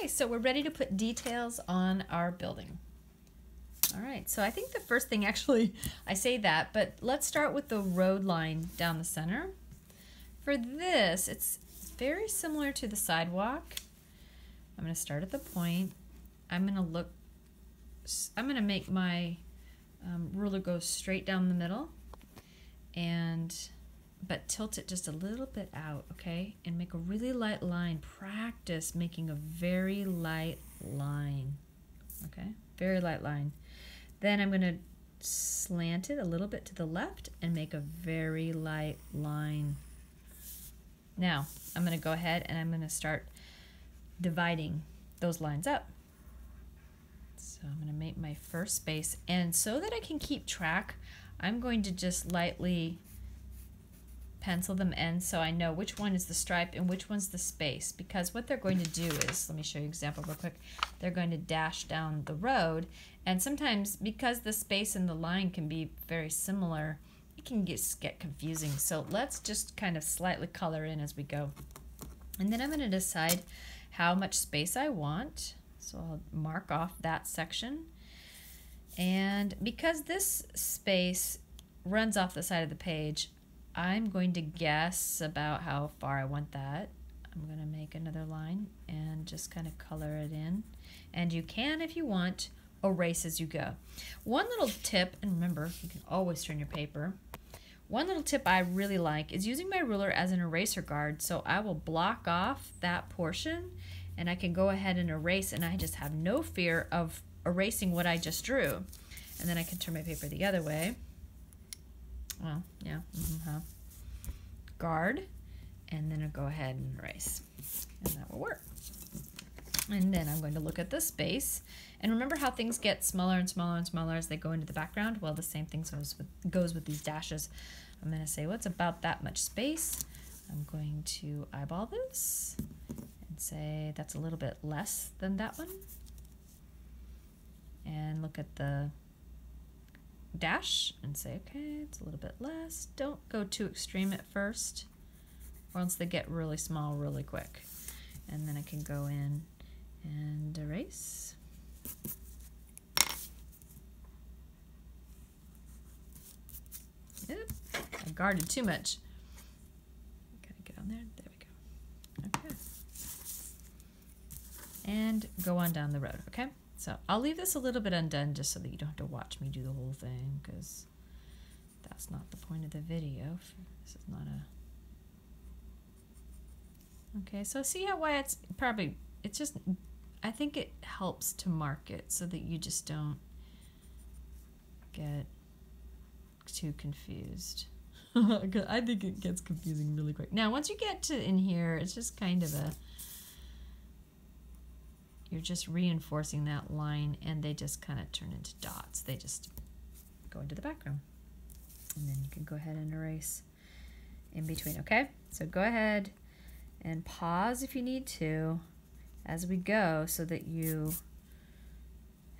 Okay, so we're ready to put details on our building. All right, so I think the first thing, actually, I say that, but let's start with the road line down the center. For this, it's very similar to the sidewalk. I'm going to start at the point. I'm going to look, I'm going to make my um, ruler go straight down the middle and but tilt it just a little bit out, okay? And make a really light line. Practice making a very light line, okay? Very light line. Then I'm going to slant it a little bit to the left and make a very light line. Now, I'm going to go ahead and I'm going to start dividing those lines up. So I'm to make my first space. And so that I can keep track, I'm going to just lightly pencil them in so I know which one is the stripe and which one's the space because what they're going to do is, let me show you an example real quick, they're going to dash down the road and sometimes because the space and the line can be very similar, it can get, get confusing. So let's just kind of slightly color in as we go. And then I'm going to decide how much space I want. So I'll mark off that section. And because this space runs off the side of the page, I'm going to guess about how far I want that. I'm going to make another line and just kind of color it in. And you can, if you want, erase as you go. One little tip, and remember, you can always turn your paper. One little tip I really like is using my ruler as an eraser guard. So I will block off that portion and I can go ahead and erase and I just have no fear of erasing what I just drew. And then I can turn my paper the other way. Well, yeah, mm -hmm, guard, and then I'll go ahead and erase, and that will work. And then I'm going to look at the space, and remember how things get smaller and smaller and smaller as they go into the background? Well, the same thing goes with, goes with these dashes. I'm going to say, what's well, about that much space? I'm going to eyeball this and say that's a little bit less than that one. And look at the dash and say, okay, it's a little bit less. Don't go too extreme at first, or else they get really small really quick. And then I can go in and erase. Yep, I guarded too much. Gotta get on there. There we go. Okay. And go on down the road, okay? So I'll leave this a little bit undone just so that you don't have to watch me do the whole thing because that's not the point of the video. This is not a... Okay, so see how why it's probably, it's just, I think it helps to mark it so that you just don't get too confused. I think it gets confusing really quick. Now, once you get to in here, it's just kind of a you're just reinforcing that line and they just kind of turn into dots. They just go into the background. And then you can go ahead and erase in between, okay? So go ahead and pause if you need to as we go so that you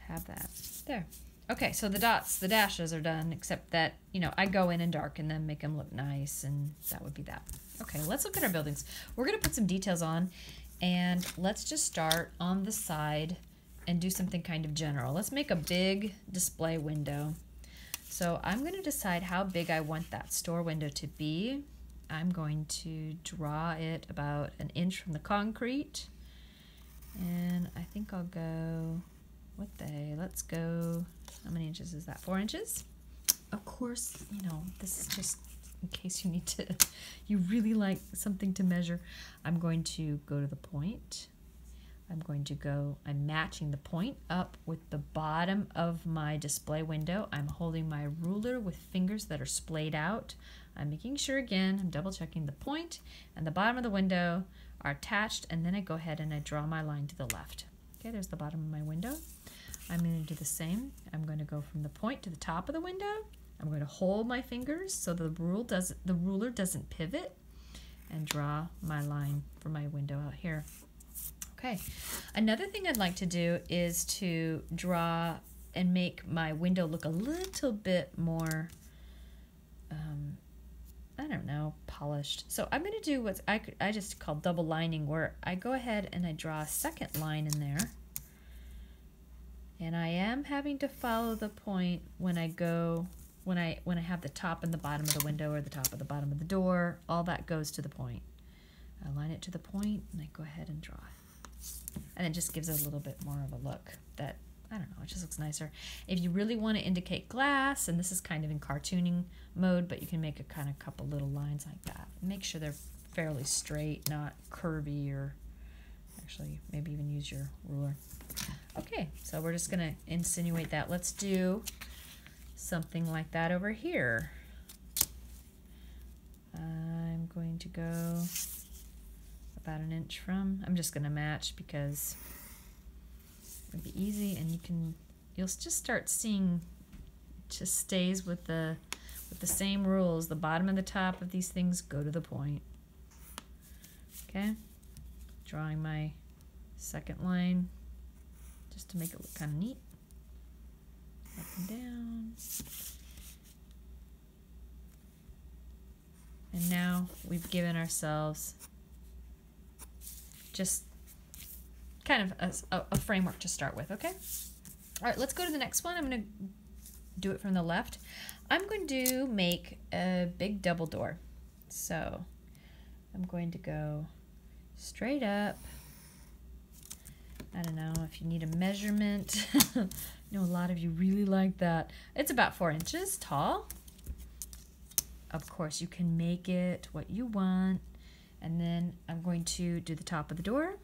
have that. There. Okay, so the dots, the dashes are done, except that, you know, I go in and darken them, make them look nice, and that would be that. Okay, let's look at our buildings. We're going to put some details on, and let's just start on the side and do something kind of general. Let's make a big display window. So I'm going to decide how big I want that store window to be. I'm going to draw it about an inch from the concrete. And I think I'll go, what the, let's go, how many inches is that? Four inches? Of course, you know, this is just in case you need to, you really like something to measure, I'm going to go to the point. I'm going to go, I'm matching the point up with the bottom of my display window. I'm holding my ruler with fingers that are splayed out. I'm making sure again, I'm double checking the point and the bottom of the window are attached and then I go ahead and I draw my line to the left. Okay, there's the bottom of my window. I'm going to do the same. I'm going to go from the point to the top of the window I'm going to hold my fingers so the rule does the ruler doesn't pivot and draw my line for my window out here. Okay, another thing I'd like to do is to draw and make my window look a little bit more, um, I don't know, polished. So I'm going to do what I, I just call double lining where I go ahead and I draw a second line in there. And I am having to follow the point when I go, when I, when I have the top and the bottom of the window or the top of the bottom of the door, all that goes to the point. I line it to the point and I go ahead and draw it. And it just gives it a little bit more of a look that I don't know, it just looks nicer. If you really want to indicate glass, and this is kind of in cartooning mode, but you can make a kind of couple little lines like that. Make sure they're fairly straight, not curvy, or actually maybe even use your ruler. Okay, so we're just going to insinuate that. Let's do something like that over here. I'm going to go about an inch from, I'm just going to match because It'll be easy and you can, you'll just start seeing, just stays with the, with the same rules. The bottom and the top of these things go to the point. Okay, drawing my second line just to make it look kind of neat. Up and down. And now we've given ourselves just kind of a, a framework to start with, okay? All right, let's go to the next one. I'm going to do it from the left. I'm going to make a big double door. So I'm going to go straight up. I don't know if you need a measurement. I know a lot of you really like that. It's about four inches tall. Of course, you can make it what you want. And then I'm going to do the top of the door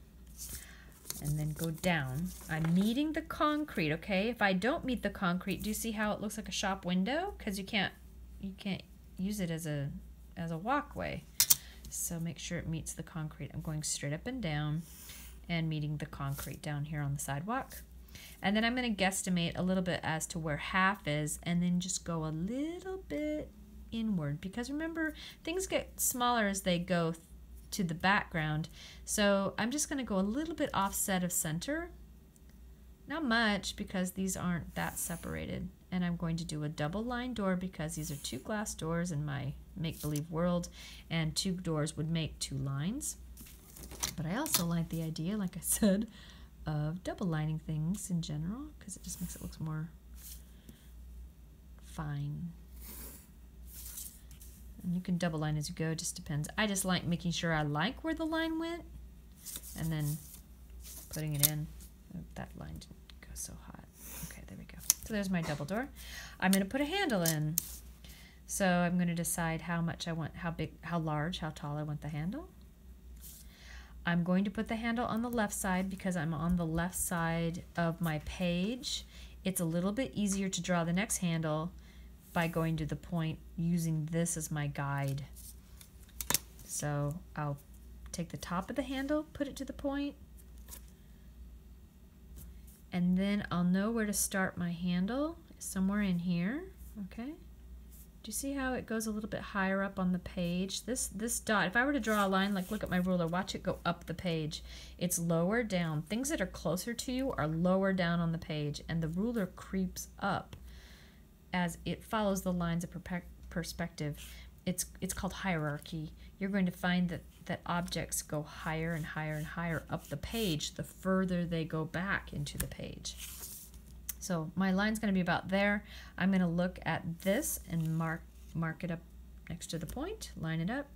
and then go down. I'm meeting the concrete, okay? If I don't meet the concrete, do you see how it looks like a shop window? Because you can't you can't use it as a as a walkway. So make sure it meets the concrete. I'm going straight up and down and meeting the concrete down here on the sidewalk. And then I'm going to guesstimate a little bit as to where half is and then just go a little bit inward because remember things get smaller as they go to the background. So I'm just going to go a little bit offset of center. Not much because these aren't that separated. And I'm going to do a double line door because these are two glass doors in my make-believe world and two doors would make two lines. But I also like the idea, like I said, of double lining things in general because it just makes it look more fine. And you can double line as you go, just depends. I just like making sure I like where the line went and then putting it in. Oh, that line didn't go so hot. Okay, there we go. So there's my double door. I'm going to put a handle in. So I'm going to decide how much I want, how big, how large, how tall I want the handle. I'm going to put the handle on the left side because I'm on the left side of my page. It's a little bit easier to draw the next handle by going to the point using this as my guide. So I'll take the top of the handle, put it to the point, and then I'll know where to start my handle, somewhere in here, okay? Do you see how it goes a little bit higher up on the page? This this dot, if I were to draw a line, like look at my ruler, watch it go up the page. It's lower down. Things that are closer to you are lower down on the page, and the ruler creeps up as it follows the lines of perspective. It's, it's called hierarchy. You're going to find that, that objects go higher and higher and higher up the page the further they go back into the page. So my line's going to be about there. I'm going to look at this and mark, mark it up next to the point, line it up,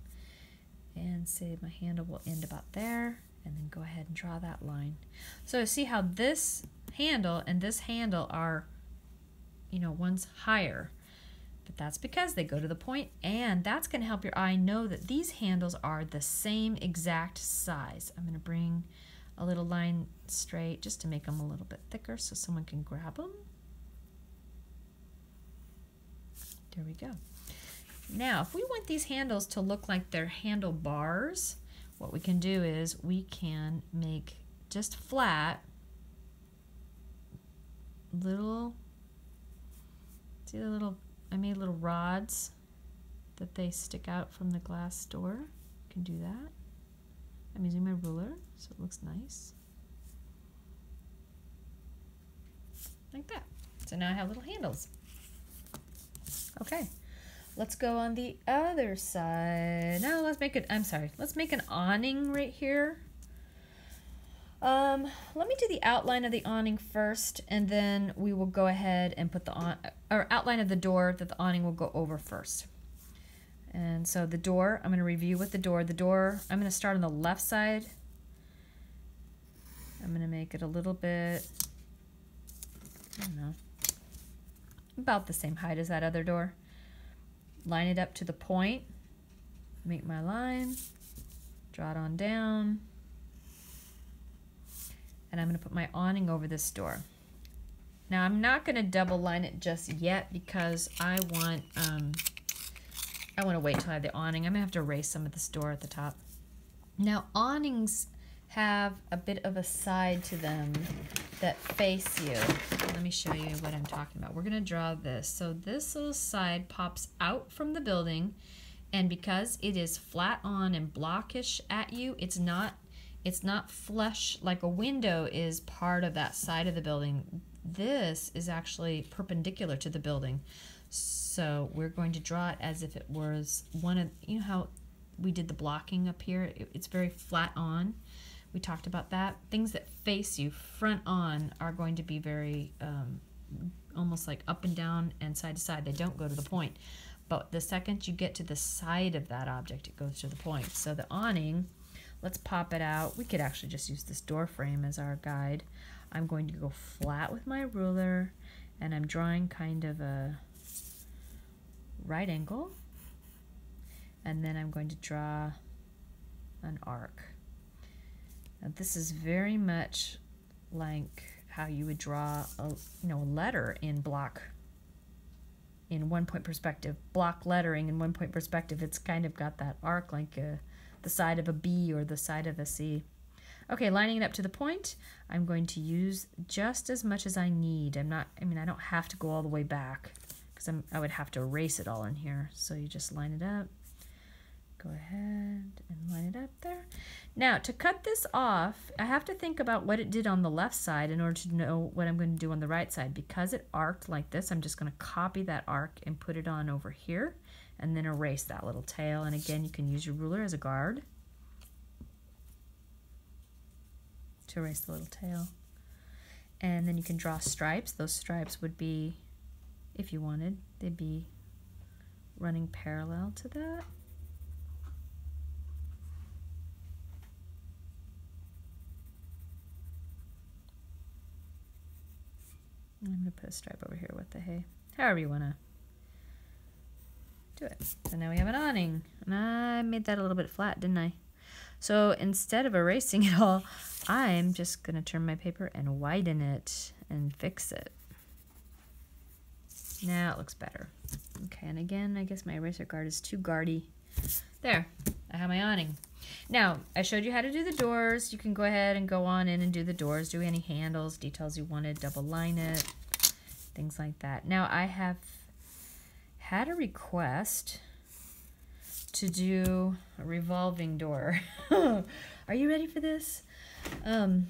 and say my handle will end about there, and then go ahead and draw that line. So see how this handle and this handle are you know, one's higher. But that's because they go to the point and that's going to help your eye know that these handles are the same exact size. I'm going to bring a little line straight just to make them a little bit thicker so someone can grab them. There we go. Now, if we want these handles to look like they're handlebars, what we can do is we can make just flat little See the little, I made little rods that they stick out from the glass door. You can do that. I'm using my ruler, so it looks nice. Like that. So now I have little handles. Okay. let's go on the other side. Now let's make it, I'm sorry, let's make an awning right here. Um, let me do the outline of the awning first, and then we will go ahead and put the on, or outline of the door that the awning will go over first. And so the door, I'm going to review with the door. The door, I'm going to start on the left side. I'm going to make it a little bit, I don't know, about the same height as that other door. Line it up to the point, make my line, draw it on down, and I'm going to put my awning over this door. Now I'm not going to double line it just yet because I want um, I want to wait till I have the awning. I'm going to have to erase some of this door at the top. Now awnings have a bit of a side to them that face you. Let me show you what I'm talking about. We're going to draw this. So this little side pops out from the building and because it is flat on and blockish at you, it's not it's not flush like a window is part of that side of the building. This is actually perpendicular to the building. So we're going to draw it as if it was one of, you know how we did the blocking up here? It's very flat on. We talked about that. Things that face you front on are going to be very um, almost like up and down and side to side. They don't go to the point. But the second you get to the side of that object, it goes to the point. So the awning Let's pop it out. We could actually just use this door frame as our guide. I'm going to go flat with my ruler and I'm drawing kind of a right angle and then I'm going to draw an arc. Now this is very much like how you would draw a you know a letter in block in one point perspective block lettering in one point perspective it's kind of got that arc like a the side of a B or the side of a C. Okay, lining it up to the point, I'm going to use just as much as I need. I'm not, I mean, I don't have to go all the way back because I would have to erase it all in here. So you just line it up. Go ahead and line it up there. Now, to cut this off, I have to think about what it did on the left side in order to know what I'm going to do on the right side. Because it arced like this, I'm just going to copy that arc and put it on over here and then erase that little tail. And again, you can use your ruler as a guard to erase the little tail. And then you can draw stripes. Those stripes would be, if you wanted, they'd be running parallel to that. I'm going to put a stripe over here with the hay. However you want to do it. So now we have an awning. And I made that a little bit flat, didn't I? So instead of erasing it all, I'm just going to turn my paper and widen it and fix it. Now it looks better. Okay, and again, I guess my eraser guard is too guardy. There, I have my awning. Now, I showed you how to do the doors. You can go ahead and go on in and do the doors, do any handles, details you wanted, double line it, things like that. Now, I have had a request to do a revolving door. Are you ready for this? Um,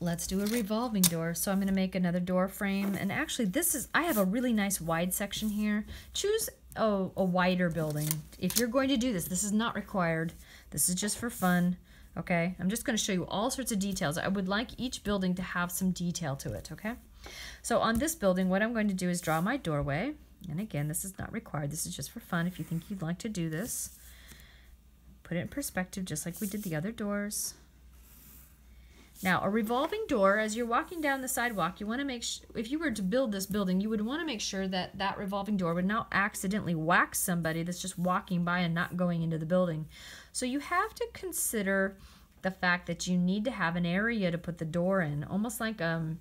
let's do a revolving door. So I'm going to make another door frame. And actually, this is, I have a really nice wide section here. Choose a, a wider building. If you're going to do this, this is not required. This is just for fun. Okay, I'm just going to show you all sorts of details. I would like each building to have some detail to it, okay? So on this building, what I'm going to do is draw my doorway. And again, this is not required. This is just for fun if you think you'd like to do this. Put it in perspective just like we did the other doors. Now, a revolving door, as you're walking down the sidewalk, you want to make if you were to build this building, you would want to make sure that that revolving door would not accidentally whack somebody that's just walking by and not going into the building. So you have to consider the fact that you need to have an area to put the door in, almost like um,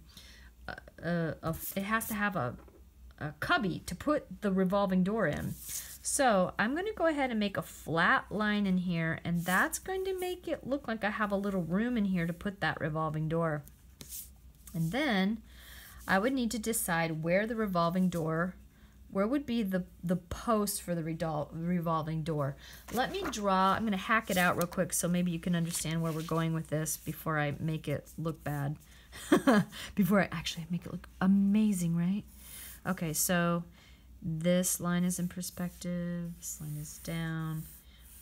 a, a, a it has to have a, a cubby to put the revolving door in. So I'm going to go ahead and make a flat line in here and that's going to make it look like I have a little room in here to put that revolving door. And then I would need to decide where the revolving door, where would be the, the post for the revolving door. Let me draw, I'm going to hack it out real quick so maybe you can understand where we're going with this before I make it look bad. before I actually make it look amazing, right? Okay, so this line is in perspective, this line is down.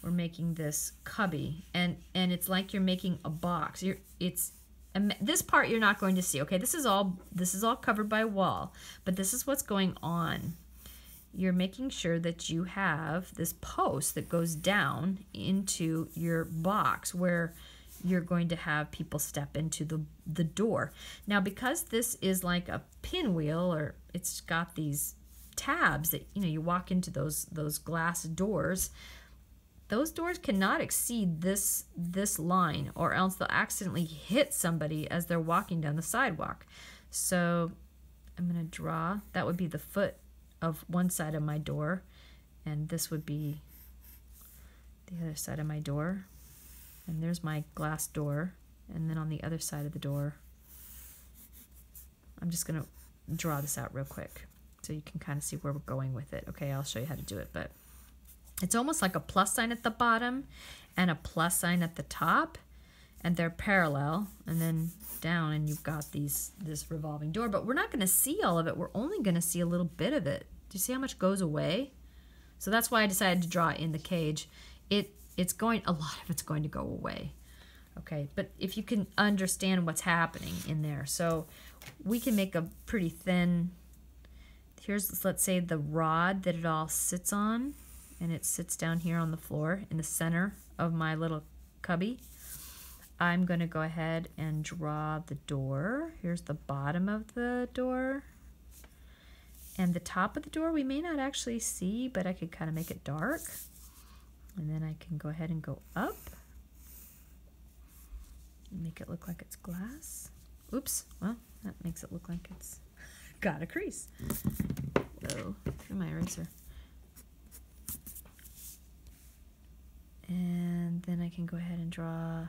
We're making this cubby and and it's like you're making a box. You're it's this part you're not going to see. Okay, this is all this is all covered by wall, but this is what's going on. You're making sure that you have this post that goes down into your box where you're going to have people step into the the door. Now because this is like a pinwheel or it's got these tabs that you know you walk into those those glass doors those doors cannot exceed this this line or else they'll accidentally hit somebody as they're walking down the sidewalk. So I'm going to draw that would be the foot of one side of my door and this would be the other side of my door. And there's my glass door and then on the other side of the door I'm just going to draw this out real quick so you can kind of see where we're going with it. Okay, I'll show you how to do it, but it's almost like a plus sign at the bottom and a plus sign at the top and they're parallel and then down and you've got these this revolving door but we're not going to see all of it. We're only going to see a little bit of it. Do you see how much goes away? So that's why I decided to draw in the cage. It it's going a lot of it's going to go away. Okay but if you can understand what's happening in there. So we can make a pretty thin here's, let's say, the rod that it all sits on, and it sits down here on the floor in the center of my little cubby. I'm going to go ahead and draw the door. Here's the bottom of the door. And the top of the door we may not actually see, but I could kind of make it dark. And then I can go ahead and go up. Make it look like it's glass. Oops, well, that makes it look like it's got a crease. Whoa, my eraser. And then I can go ahead and draw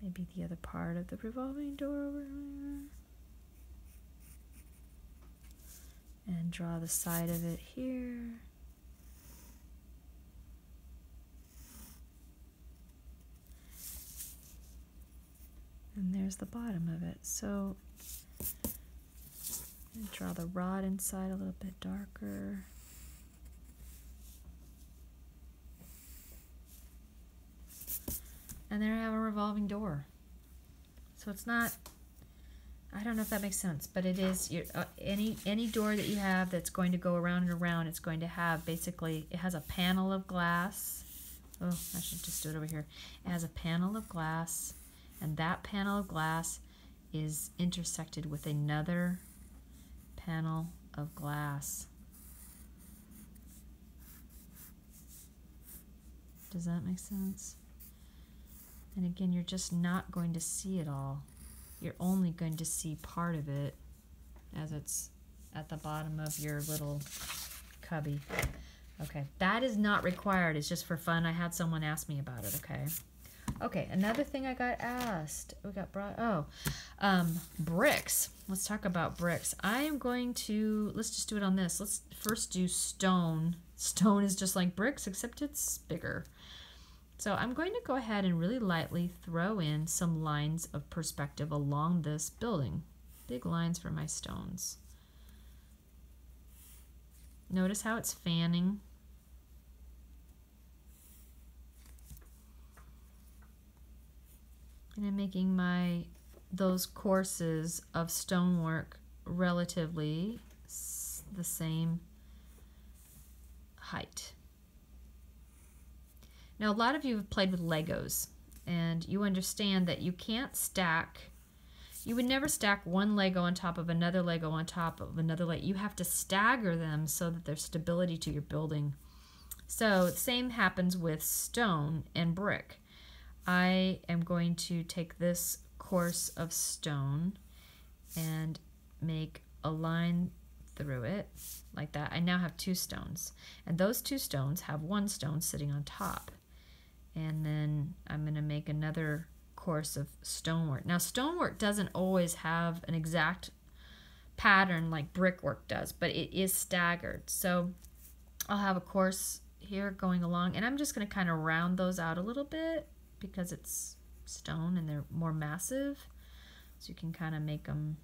maybe the other part of the revolving door over here. And draw the side of it here. And there's the bottom of it. So draw the rod inside a little bit darker. And there I have a revolving door. So it's not, I don't know if that makes sense, but it is your, uh, any any door that you have that's going to go around and around, it's going to have basically, it has a panel of glass. Oh, I should just do it over here. It has a panel of glass, and that panel of glass is intersected with another panel of glass. Does that make sense? And again, you're just not going to see it all. You're only going to see part of it as it's at the bottom of your little cubby. Okay, that is not required. It's just for fun. I had someone ask me about it, okay? Okay, another thing I got asked. We got brought. Oh, um, bricks. Let's talk about bricks. I am going to. Let's just do it on this. Let's first do stone. Stone is just like bricks, except it's bigger. So I'm going to go ahead and really lightly throw in some lines of perspective along this building. Big lines for my stones. Notice how it's fanning And I'm making my those courses of stonework relatively the same height. Now, a lot of you have played with Legos, and you understand that you can't stack, you would never stack one Lego on top of another Lego on top of another Lego. You have to stagger them so that there's stability to your building. So, the same happens with stone and brick. I am going to take this course of stone and make a line through it like that. I now have two stones and those two stones have one stone sitting on top. And then I'm going to make another course of stonework. Now stonework doesn't always have an exact pattern like brickwork does, but it is staggered. So I'll have a course here going along and I'm just going to kind of round those out a little bit because it's stone and they're more massive. So you can kind of make them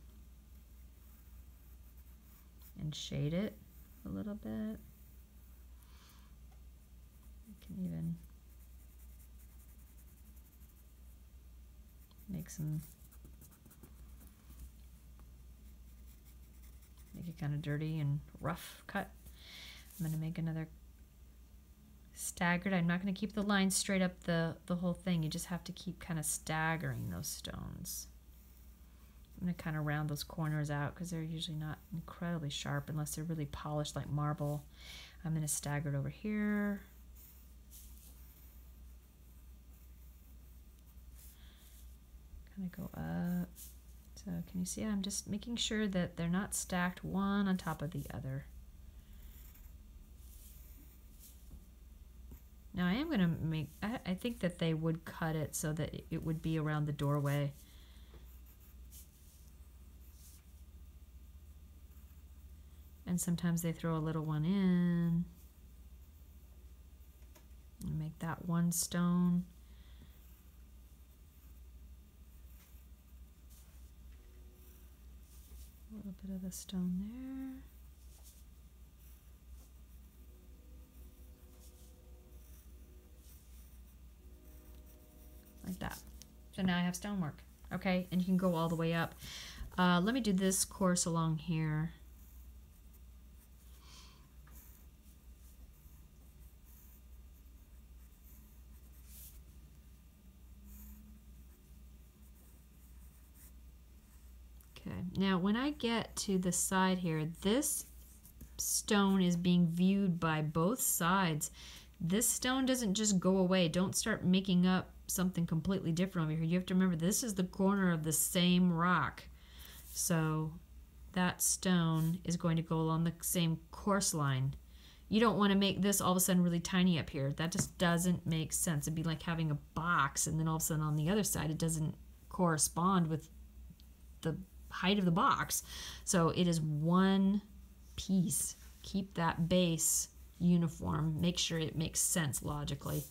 and shade it. a little bit. You can even make some make it kind of dirty and rough cut. I'm going to make another staggered. I'm not going to keep the line straight up the, the whole thing. You just have to keep kind of staggering those stones. I'm going to kind of round those corners out because they're usually not incredibly sharp unless they're really polished like marble. I'm going to stagger it over here. Kind of go up. So can you see I'm just making sure that they're not stacked one on top of the other. Now I am going to make, I, I, think that they would cut it so that it would be around the doorway. And sometimes they throw a little one in. And make that one stone. A little bit of the stone there. That. So now I have stonework, okay? And you can go all the way up. Uh, let me do this course along here. Okay, now when I get to the side here, this stone is being viewed by both sides. This stone doesn't just go away. Don't start making up something completely different over here. You have to remember this is the corner of the same rock. So that stone is going to go along the same course line. You don't want to make this all of a sudden really tiny up here. That just doesn't make sense. It'd be like having a box and then all of a sudden on the other side it doesn't correspond with the height of the box. So it is one piece. Keep that base uniform. Make sure it makes sense logically.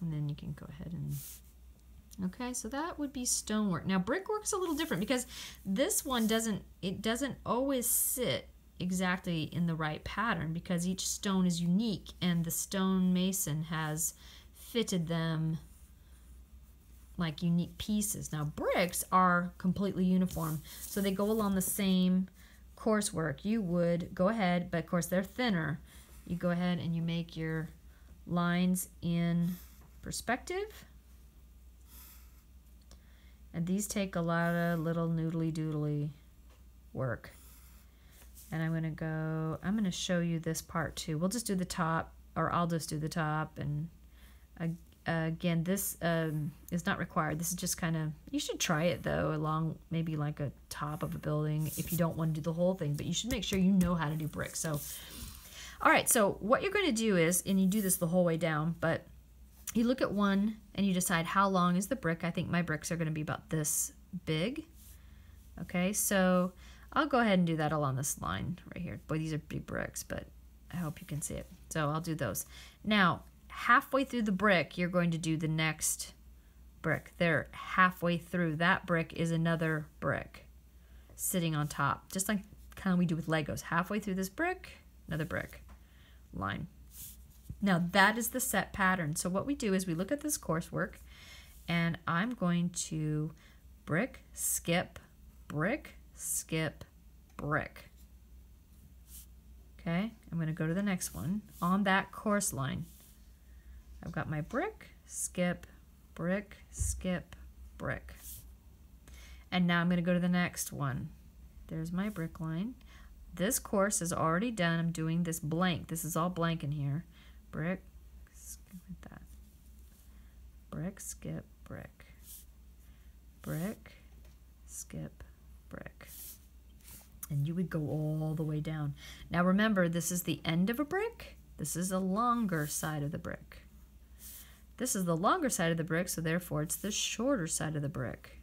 And then you can go ahead and Okay, so that would be stonework. Now brickwork's a little different because this one doesn't it doesn't always sit exactly in the right pattern because each stone is unique and the stone mason has fitted them like unique pieces. Now bricks are completely uniform, so they go along the same coursework. You would go ahead, but of course they're thinner. You go ahead and you make your lines in perspective. And these take a lot of little noodly doodly work. And I'm going to go, I'm going to show you this part too. We'll just do the top, or I'll just do the top. And again, this um, is not required. This is just kind of, you should try it though, along maybe like a top of a building if you don't want to do the whole thing. But you should make sure you know how to do brick. So, all right, so what you're going to do is, and you do this the whole way down, but you look at one and you decide how long is the brick. I think my bricks are going to be about this big. Okay, so I'll go ahead and do that along this line right here. Boy, these are big bricks, but I hope you can see it. So I'll do those. Now, halfway through the brick, you're going to do the next brick. There, halfway through that brick is another brick sitting on top, just like kind of we do with Legos. Halfway through this brick, another brick line. Now that is the set pattern. So what we do is we look at this coursework and I'm going to brick, skip, brick, skip, brick. Okay, I'm going to go to the next one on that course line. I've got my brick, skip, brick, skip, brick. And now I'm going to go to the next one. There's my brick line. This course is already done. I'm doing this blank. This is all blank in here brick, skip that. Brick, skip, brick. Brick, skip, brick. And you would go all the way down. Now remember, this is the end of a brick. This is the longer side of the brick. This is the longer side of the brick, so therefore it's the shorter side of the brick.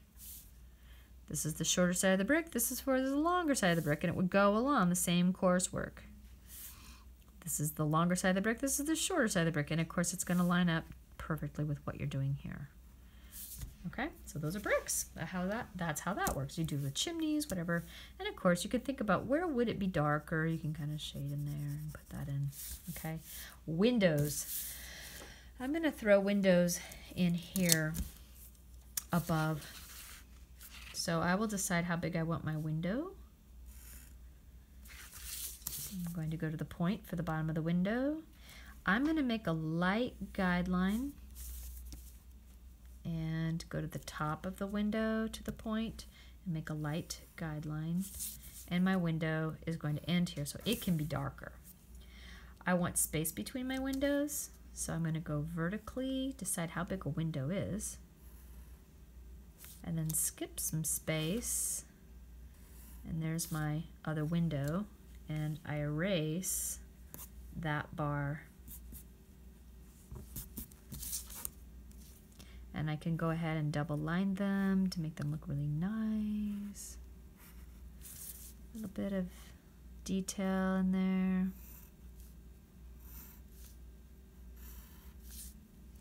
This is the shorter side of the brick. This is for the longer side of the brick, and it would go along the same coursework. This is the longer side of the brick, this is the shorter side of the brick, and of course it's going to line up perfectly with what you're doing here. Okay, so those are bricks. How that that's how that works. You do the chimneys, whatever, and of course you could think about where would it be darker. You can kind of shade in there and put that in. Okay, windows. I'm gonna throw windows in here above. So I will decide how big I want my window. I'm going to go to the point for the bottom of the window. I'm going to make a light guideline and go to the top of the window to the point and make a light guideline. And my window is going to end here, so it can be darker. I want space between my windows, so I'm going to go vertically, decide how big a window is, and then skip some space. And there's my other window, and I erase that bar And I can go ahead and double line them to make them look really nice. A little bit of detail in there.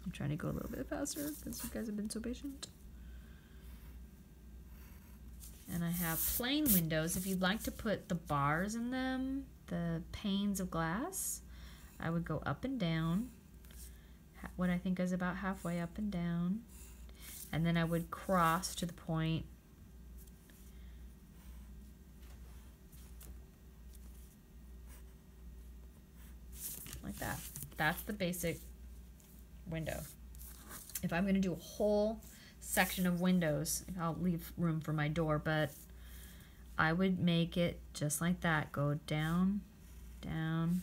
I'm trying to go a little bit faster because you guys have been so patient. And I have plain windows. If you'd like to put the bars in them, the panes of glass, I would go up and down what I think is about halfway up and down. And then I would cross to the point like that. That's the basic window. If I'm going to do a whole section of windows, I'll leave room for my door, but I would make it just like that. Go down, down,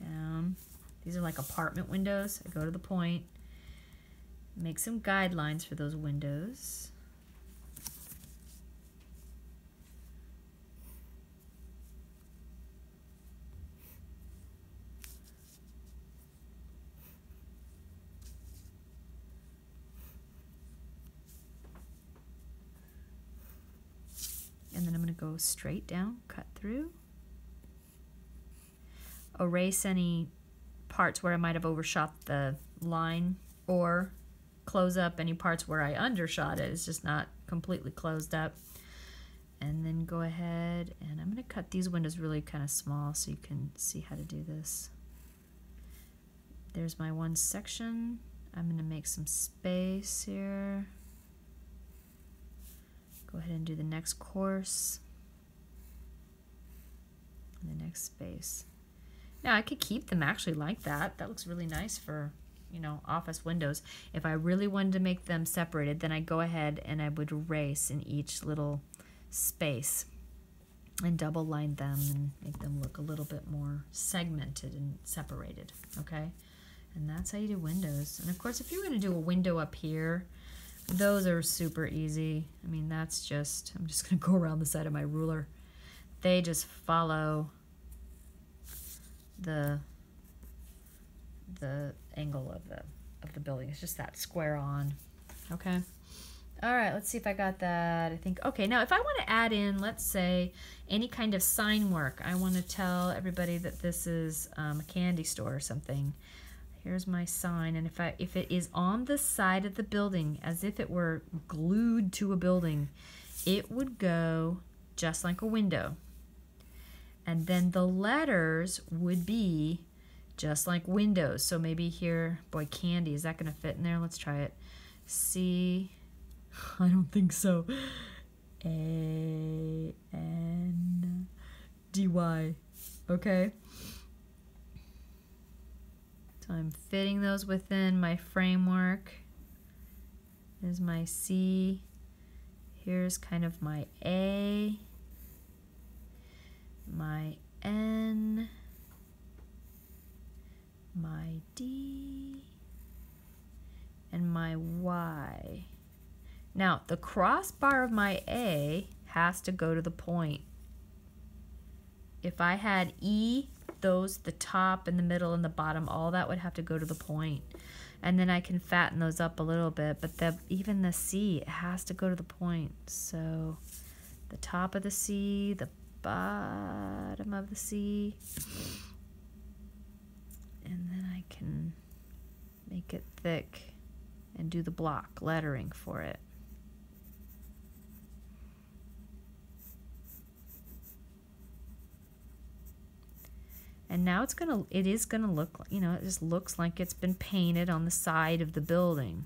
down, these are like apartment windows. I go to the point, make some guidelines for those windows. And then I'm going to go straight down, cut through, erase any parts where I might have overshot the line or close up any parts where I undershot it. It's just not completely closed up. And then go ahead and I'm going to cut these windows really kind of small so you can see how to do this. There's my one section. I'm going to make some space here. Go ahead and do the next course. And the next space. Now I could keep them actually like that. That looks really nice for, you know, office windows. If I really wanted to make them separated, then I'd go ahead and I would erase in each little space and double line them and make them look a little bit more segmented and separated, okay? And that's how you do windows. And of course, if you're gonna do a window up here, those are super easy. I mean, that's just, I'm just gonna go around the side of my ruler. They just follow the the angle of the of the building. It's just that square on. Okay. All right, let's see if I got that. I think, okay, now if I want to add in, let's say, any kind of sign work, I want to tell everybody that this is um, a candy store or something. Here's my sign, and if, I, if it is on the side of the building, as if it were glued to a building, it would go just like a window. And then the letters would be just like windows. So maybe here, boy, candy, is that going to fit in there? Let's try it. C, I don't think so. A, N, D, Y. Okay. So I'm fitting those within my framework. There's my C. Here's kind of my A my N, my D, and my Y. Now, the crossbar of my A has to go to the point. If I had E, those, the top and the middle and the bottom, all that would have to go to the point. And then I can fatten those up a little bit, but the, even the C, it has to go to the point. So the top of the C, the bottom of the C. And then I can make it thick and do the block lettering for it. And now it's gonna, it is gonna look, you know, it just looks like it's been painted on the side of the building.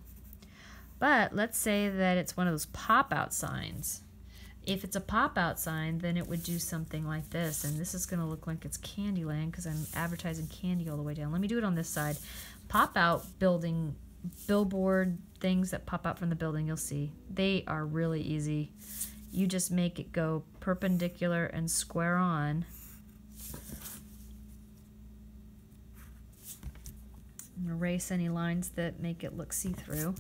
But let's say that it's one of those pop-out signs. If it's a pop-out sign, then it would do something like this. And this is gonna look like it's Candyland because I'm advertising candy all the way down. Let me do it on this side. Pop-out building, billboard things that pop out from the building, you'll see. They are really easy. You just make it go perpendicular and square on. erase any lines that make it look see-through.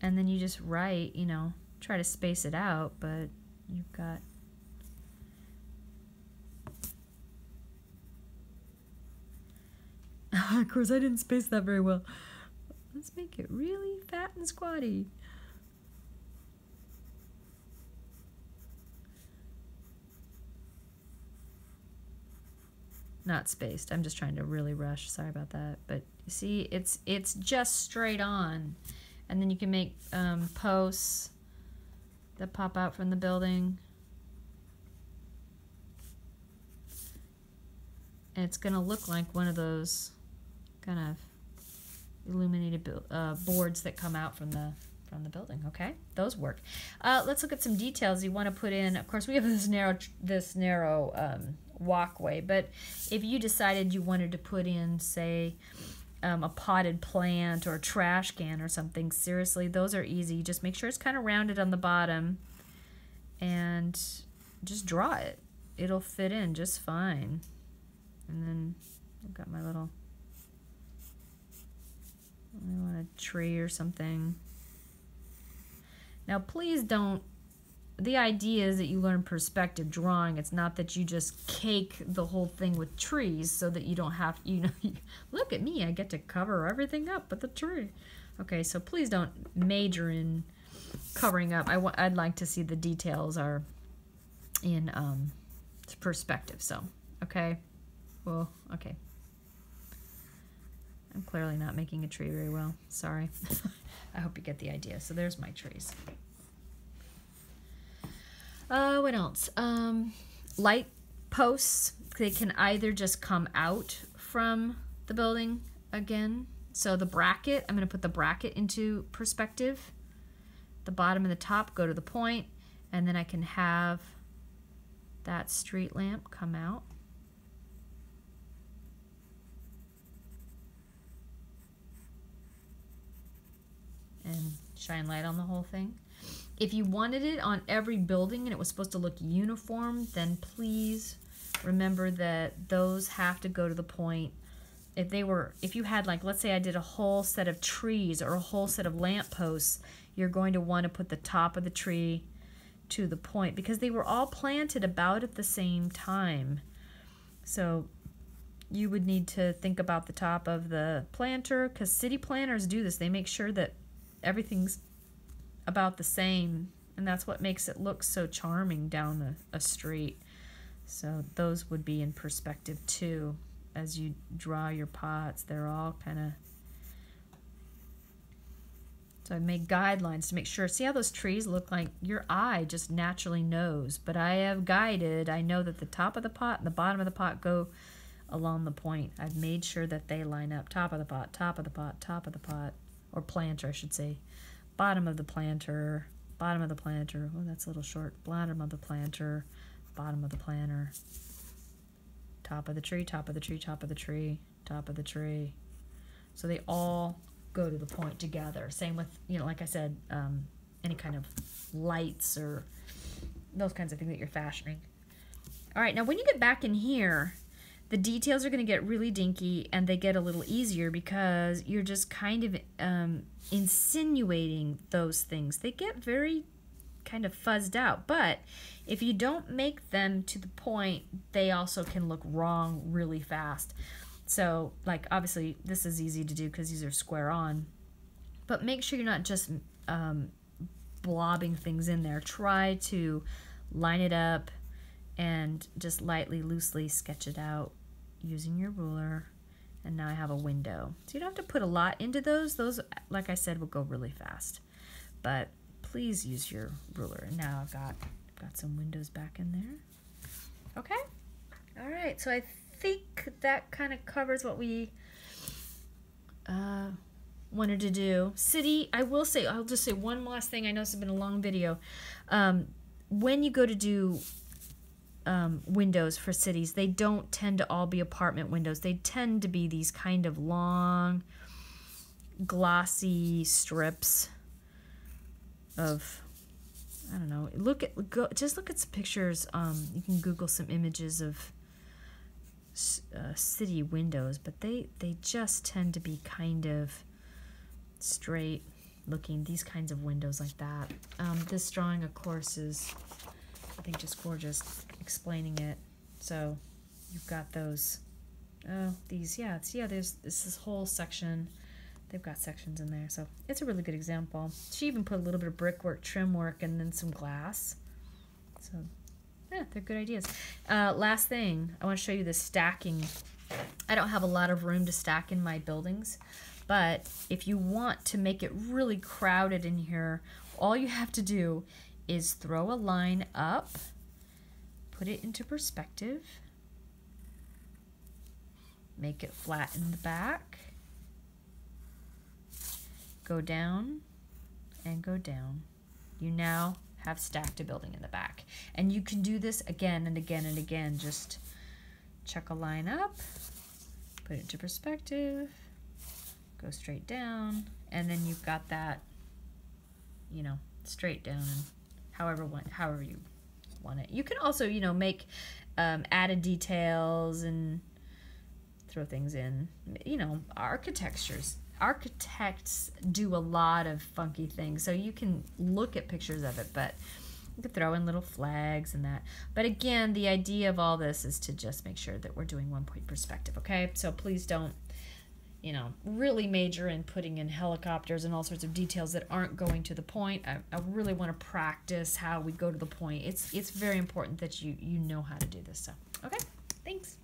And then you just write, you know, try to space it out, but you've got of course, I didn't space that very well. Let's make it really fat and squatty. not spaced. I'm just trying to really rush. Sorry about that. But you see, it's it's just straight on. And then you can make um, posts that pop out from the building. And it's going to look like one of those kind of illuminated uh, boards that come out from the from the building. Okay, those work. Uh, let's look at some details you want to put in. Of course, we have this narrow this narrow um, walkway. But if you decided you wanted to put in, say, um, a potted plant or a trash can or something, seriously, those are easy. Just make sure it's kind of rounded on the bottom and just draw it. It'll fit in just fine. And then I've got my little, I want a tree or something. Now, please don't the idea is that you learn perspective drawing. It's not that you just cake the whole thing with trees so that you don't have, you know, look at me, I get to cover everything up with the tree. Okay, so please don't major in covering up. I w I'd like to see the details are in um, perspective, so, okay. Well, okay. I'm clearly not making a tree very well. Sorry. I hope you get the idea. So there's my trees. Uh, what else? Um, light posts. They can either just come out from the building again. So the bracket, I'm going to put the bracket into perspective. The bottom and the top go to the point, and then I can have that street lamp come out. And shine light on the whole thing. If you wanted it on every building and it was supposed to look uniform, then please remember that those have to go to the point. If they were, if you had like, let's say I did a whole set of trees or a whole set of lamp posts, you're going to want to put the top of the tree to the point because they were all planted about at the same time. So you would need to think about the top of the planter because city planners do this. They make sure that everything's about the same and that's what makes it look so charming down a, a street so those would be in perspective too as you draw your pots they're all kind of so I made guidelines to make sure. See how those trees look like your eye just naturally knows. But I have guided. I know that the top of the pot and the bottom of the pot go along the point. I've made sure that they line up. Top of the pot, top of the pot, top of the pot. Or planter, I should say bottom of the planter, bottom of the planter, oh that's a little short, bottom of the planter, bottom of the planter, top of the tree, top of the tree, top of the tree, top of the tree. So they all go to the point together. Same with, you know, like I said, um, any kind of lights or those kinds of things that you're fashioning. All right, now when you get back in here, the details are going to get really dinky and they get a little easier because you're just kind of um, insinuating those things. They get very kind of fuzzed out, but if you don't make them to the point, they also can look wrong really fast. So, like, obviously, this is easy to do because these are square on, but make sure you're not just um, blobbing things in there. Try to line it up and just lightly, loosely sketch it out using your ruler. And now I have a window. So you don't have to put a lot into those. Those, like I said, will go really fast. But please use your ruler. And now I've got, got some windows back in there. Okay. All right. So I think that kind of covers what we uh, wanted to do. City, I will say, I'll just say one last thing. I know this has been a long video. Um, when you go to do um, windows for cities, they don't tend to all be apartment windows. They tend to be these kind of long, glossy strips of I don't know. Look at go just look at some pictures. Um, you can Google some images of uh, city windows, but they they just tend to be kind of straight looking. These kinds of windows like that. Um, this drawing, of course, is I think just gorgeous explaining it. So you've got those. Oh, these yeah, it's yeah. There's this, this whole section They've got sections in there, so it's a really good example. She even put a little bit of brickwork, trim work, and then some glass. So, yeah, they're good ideas. Uh, last thing, I want to show you the stacking. I don't have a lot of room to stack in my buildings, but if you want to make it really crowded in here, all you have to do is throw a line up, put it into perspective, make it flat in the back, go down and go down. You now have stacked a building in the back. And you can do this again and again and again. Just check a line up, put it into perspective, go straight down, and then you've got that, you know, straight down and however however you want it. You can also, you know, make um, added details and throw things in. You know, architectures architects do a lot of funky things. So you can look at pictures of it, but you could throw in little flags and that. But again, the idea of all this is to just make sure that we're doing one point perspective, okay? So please don't, you know, really major in putting in helicopters and all sorts of details that aren't going to the point. I, I really want to practice how we go to the point. It's it's very important that you you know how to do this. So okay, thanks.